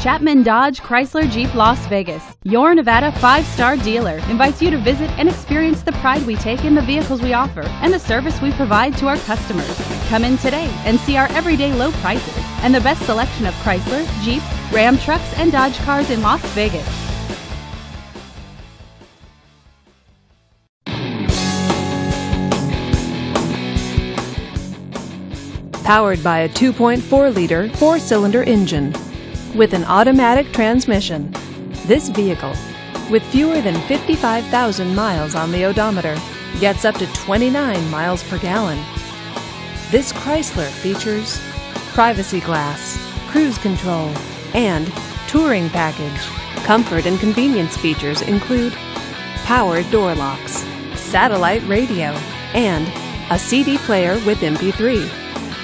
Chapman Dodge Chrysler Jeep Las Vegas, your Nevada five star dealer, invites you to visit and experience the pride we take in the vehicles we offer and the service we provide to our customers. Come in today and see our everyday low prices and the best selection of Chrysler, Jeep, Ram trucks, and Dodge cars in Las Vegas. Powered by a 2.4 liter four cylinder engine with an automatic transmission. This vehicle, with fewer than 55,000 miles on the odometer, gets up to 29 miles per gallon. This Chrysler features privacy glass, cruise control, and touring package. Comfort and convenience features include power door locks, satellite radio, and a CD player with MP3.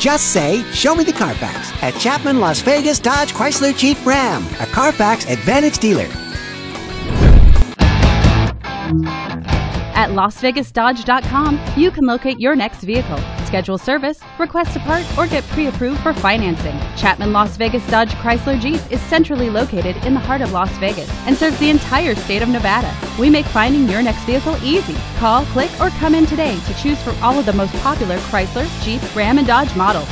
Just say, Show me the Carfax at Chapman Las Vegas Dodge Chrysler Jeep Ram, a Carfax Advantage dealer. At LasVegasDodge.com, you can locate your next vehicle, schedule service, request a part, or get pre approved for financing. Chapman Las Vegas Dodge Chrysler Jeep is centrally located in the heart of Las Vegas and serves the entire state of Nevada. We make finding your next vehicle easy. Call, click, or come in today to choose from all of the most popular Chrysler, Jeep, Ram, and Dodge models.